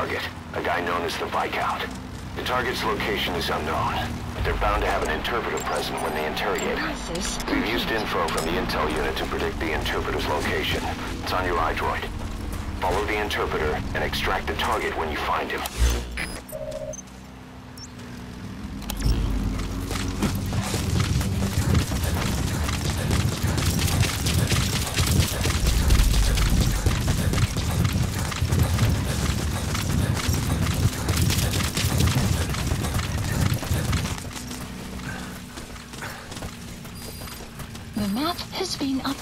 target, a guy known as the Viscount. The target's location is unknown, but they're bound to have an interpreter present when they interrogate him. We've used info from the intel unit to predict the interpreter's location. It's on your iDroid. Follow the interpreter and extract the target when you find him.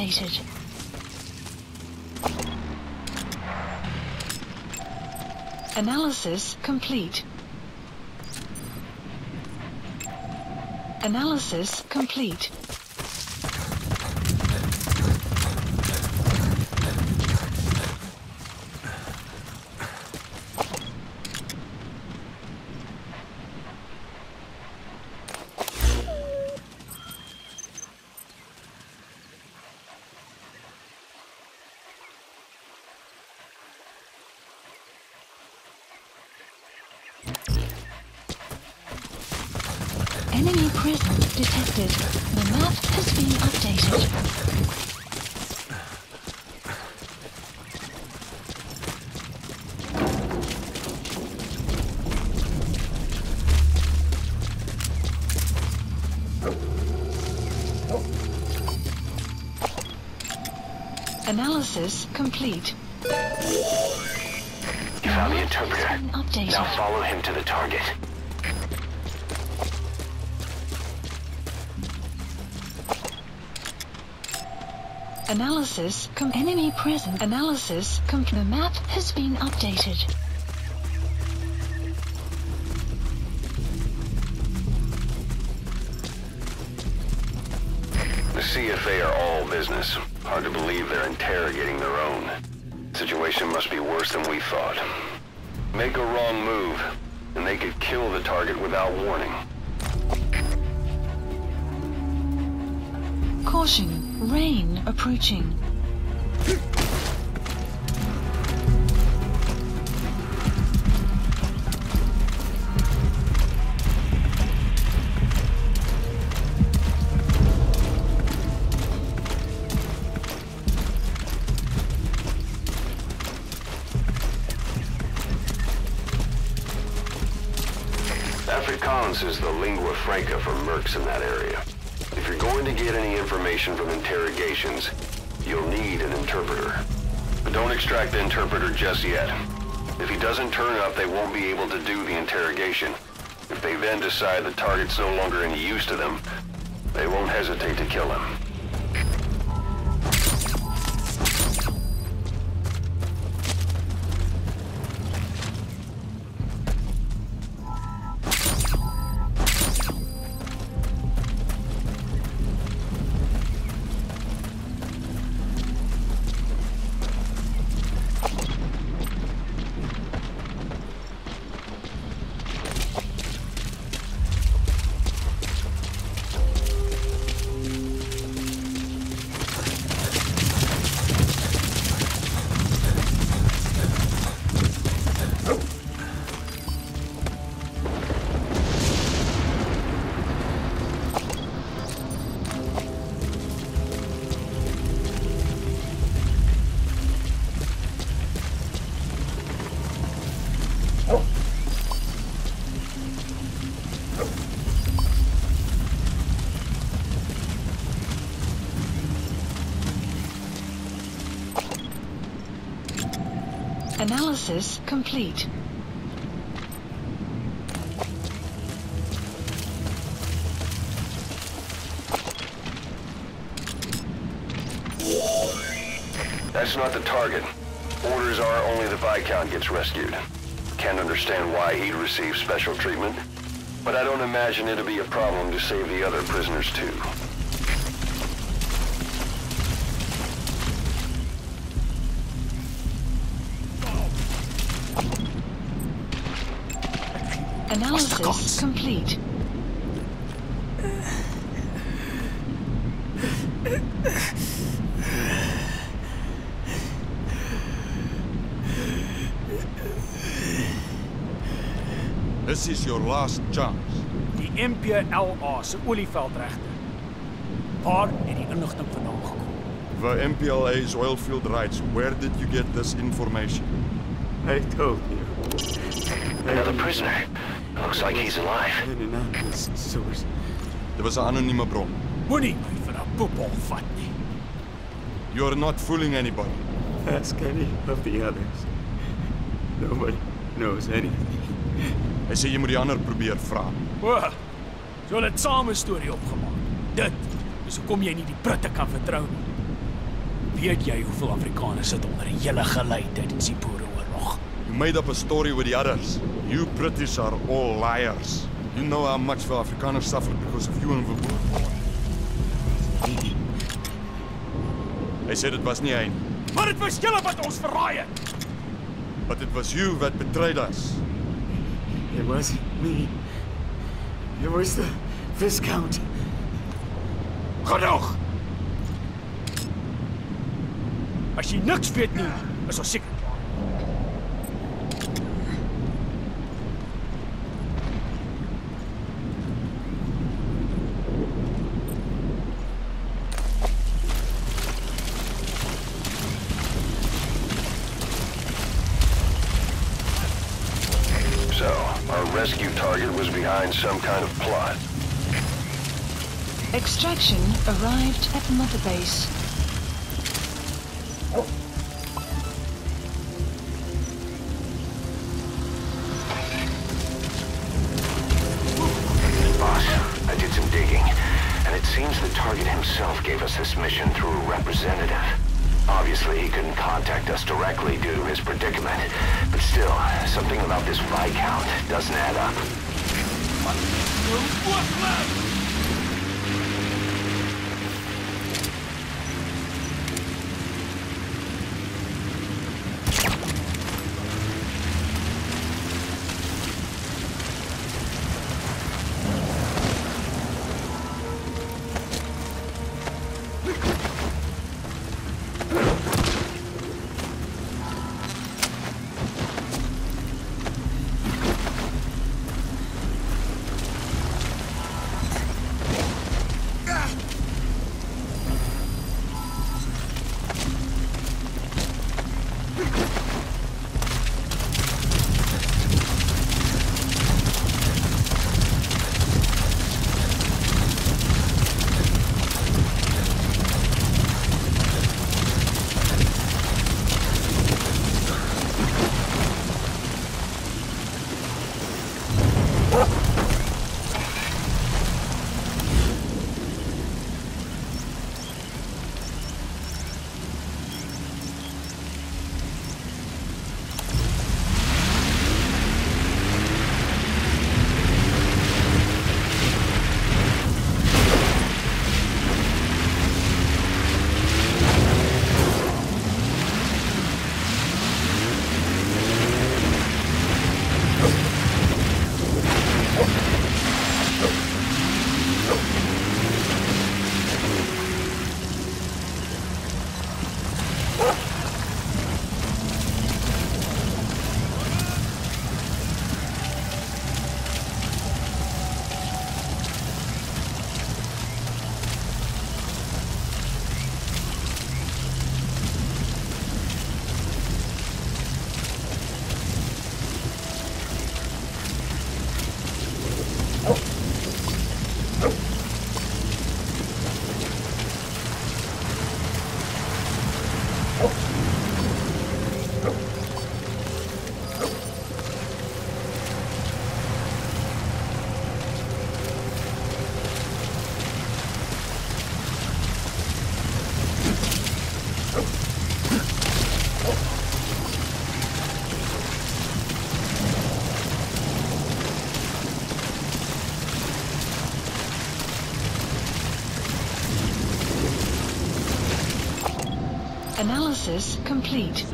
Updated. Analysis complete. Analysis complete. Analysis complete. You found the interpreter. Now follow him to the target. Analysis com- enemy present. Analysis com- the map has been updated. The CFA are all business. Hard to believe they're interrogating their own. Situation must be worse than we thought. Make a wrong move, and they could kill the target without warning. Caution, rain approaching. Franca for mercs in that area. If you're going to get any information from interrogations, you'll need an interpreter. But don't extract the interpreter just yet. If he doesn't turn up, they won't be able to do the interrogation. If they then decide the target's no longer any use to them, they won't hesitate to kill him. Analysis complete. That's not the target. Orders are only the Viscount gets rescued. Can't understand why he'd receive special treatment, but I don't imagine it'll be a problem to save the other prisoners too. Analysis complete. This is your last chance. Die MPLA se olieveldregte. Waar het die inligting vandaan gekom? The MPLA's oilfield rights. Where did you get this information? I told you. Another prisoner. Looks like he's alive. Dit was 'n anonieme bron. Moenie my vir 'n poepel vat nie. You are not fooling anybody. Ask any of the others. Nobody knows anything. Hy sê jy moet die ander probeer vra. O. So hulle het saam 'n storie opgemaak. Dit is hoekom jy nie die Britte kan vertrou nie. Weet jy hoeveel Afrikaners sit onder 'n hele gelei tydens die Boereoorlog? You made up a story with the others. You British are all liars. You know how much the Afrikaners suffered because of you and the boer. Hy sê dit was nie hy nie, Maar dit was julle wat ons verraai het. but it was you that betrayed us. It wasn't me. It was the Viscount. Genoeg. As jy niks weet nie, is ons seker. Behind some kind of plot. Extraction arrived at Mother Base. Boss, I did some digging, and it seems the target himself gave us this mission through a representative. Obviously, he couldn't contact us directly due to his predicament, but still, something about this Viscount doesn't add up. Não posso mais! Analysis complete.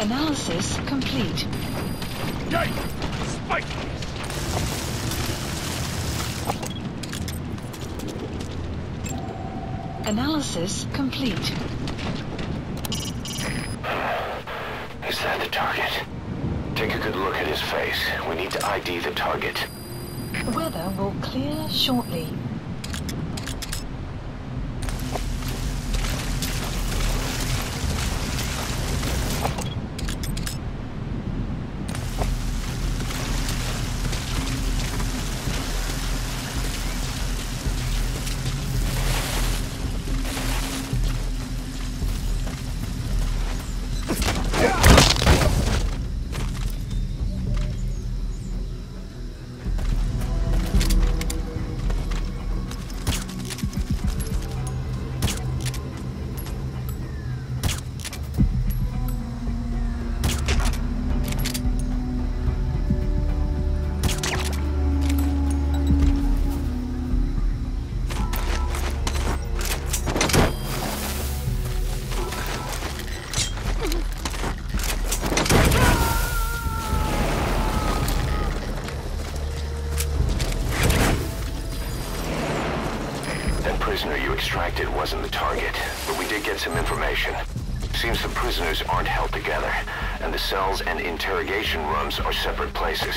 Analysis complete. Jy, Analysis complete. Is that the target? Take a good look at his face. We need to ID the target. Weather will clear shortly. Wasn't the target, but we did get some information. Seems the prisoners aren't held together, and the cells and interrogation rooms are separate places.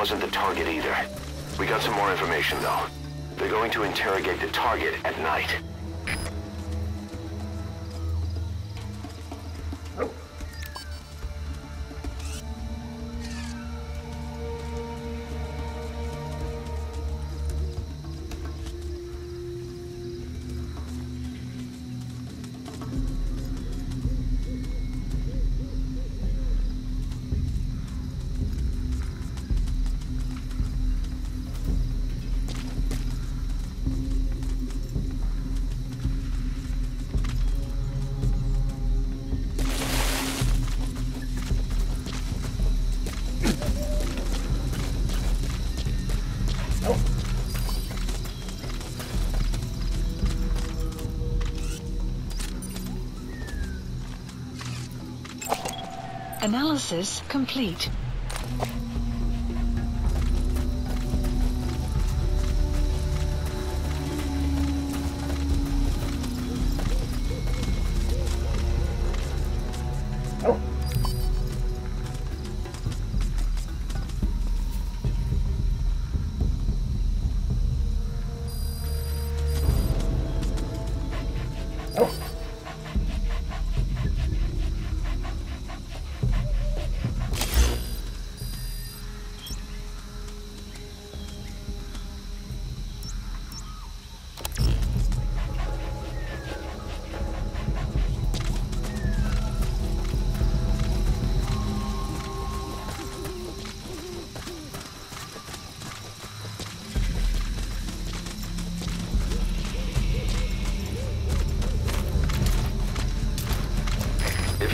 Wasn't the target either. We got some more information, though. They're going to interrogate the target at night. Analysis complete.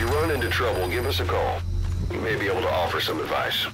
You run into trouble, give us a call. We may be able to offer some advice.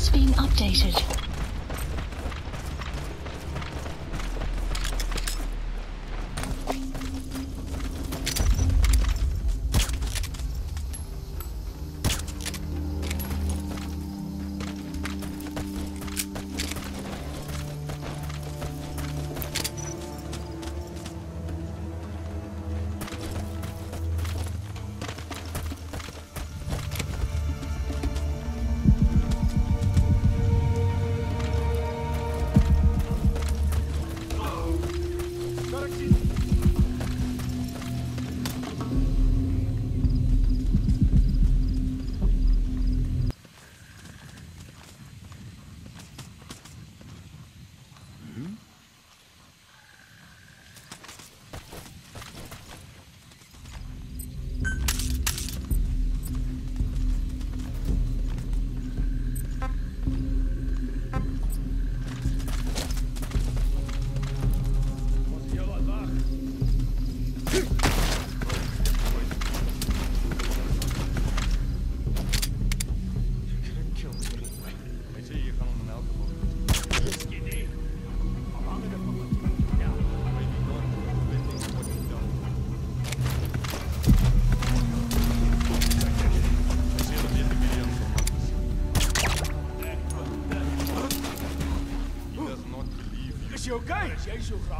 Device being updated. zo graag.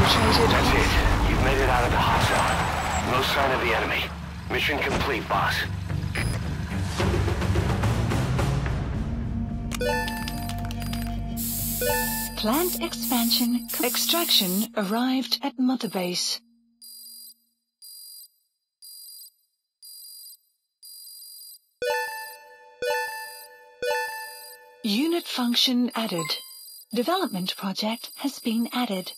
That's it. You've made it out of the hot zone. No sign of the enemy. Mission complete, boss. Plant expansion. Extraction arrived at Mother Base. Unit function added. Development project has been added.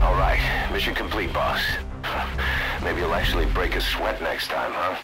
All right. Mission complete, boss. Maybe you'll actually break a sweat next time, huh?